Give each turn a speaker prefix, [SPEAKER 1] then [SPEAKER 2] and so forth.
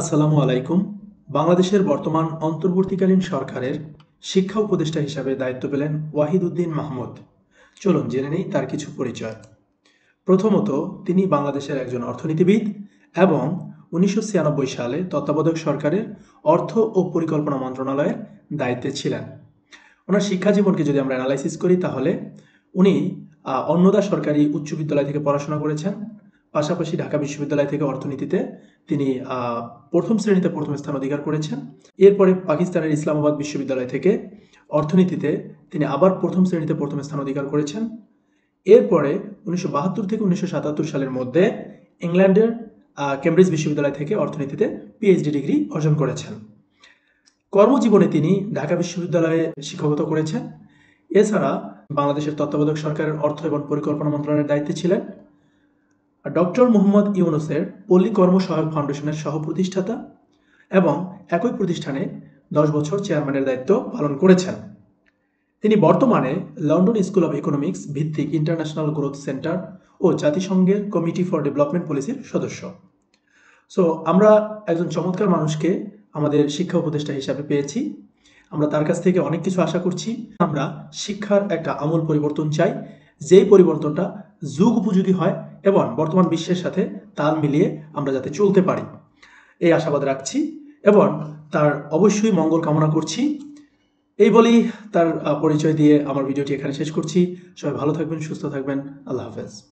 [SPEAKER 1] আসসালামু আলাইকুম। বাংলাদেশের বর্তমান অন্তর্বর্তীকালীন সরকারের শিক্ষা উপদেষ্টা হিসাবে দায়িত্ব পেলেন ওয়াহিদ উদ্দিন মাহমুদ। চলুন জেনে নেই তার কিছু পরিচয়। প্রথমত, তিনি বাংলাদেশের একজন অর্থনীতিবিদ এবং উনিশশো ছিয়ানব্বই সালে তত্ত্বাবধায়ক সরকারের অর্থ ও পরিকল্পনা মন্ত্রণালয়ের দায়িত্বে ছিলেন। ওনার শিক্ষা জীবনকে যদি আমরা অ্যানালাইসিস করি, তাহলে উনি অন্নদা সরকারি উচ্চ বিদ্যালয় থেকে পড়াশোনা করেছেন। পাশাপাশি ঢাকা বিশ্ববিদ্যালয় থেকে অর্থনীতিতে তিনি প্রথম শ্রেণীতে প্রথম স্থান অধিকার করেছেন। এরপরে পাকিস্তানের ইসলামাবাদ বিশ্ববিদ্যালয় থেকে অর্থনীতিতে তিনি আবার প্রথম শ্রেণীতে প্রথম স্থান অধিকার করেছেন। এরপরে উনিশশো বাহাত্তর থেকে উনিশশো সাতাত্তর সালের মধ্যে ইংল্যান্ডের কেমব্রিজ বিশ্ববিদ্যালয় থেকে অর্থনীতিতে পিএইচডি ডিগ্রি অর্জন করেছেন। কর্মজীবনে তিনি ঢাকা বিশ্ববিদ্যালয়ে শিক্ষকতা করেছেন। এছাড়া বাংলাদেশের তত্ত্বাবধায়ক সরকারের অর্থ এবং পরিকল্পনা মন্ত্রণালয়ের দায়িত্বে ছিলেন। ডক্টর মোহাম্মদ ইউনুসের পল্লী কর্ম সহায়ক ফাউন্ডেশনের সহ প্রতিষ্ঠাতা এবং একই প্রতিষ্ঠানে দশ বছর চেয়ারম্যানের দায়িত্ব পালন করেছেন। তিনি বর্তমানে লন্ডন স্কুল অব ইকোনমিক্স ভিত্তিক ইন্টারন্যাশনাল গ্রোথ সেন্টার ও জাতিসংঘের কমিটি ফর ডেভেলপমেন্ট পলিসির সদস্য। সো, আমরা একজন চমৎকার মানুষকে আমাদের শিক্ষা উপদেষ্টা হিসাবে পেয়েছি। আমরা তার কাছ থেকে অনেক কিছু আশা করছি। আমরা শিক্ষার একটা আমূল পরিবর্তন চাই। যেই পরিবর্তনটা যুগ উপযোগী হয় এবং বর্তমান বিশ্বের সাথে তাল মিলিয়ে আমরা যাতে চলতে পারি। এই আশাবাদ রাখছি এবং তার অবশ্যই মঙ্গল কামনা করছি। এই বলেই তার পরিচয় দিয়ে আমার ভিডিওটি এখানে শেষ করছি। সবাই ভালো থাকবেন, সুস্থ থাকবেন। আল্লাহ হাফেজ।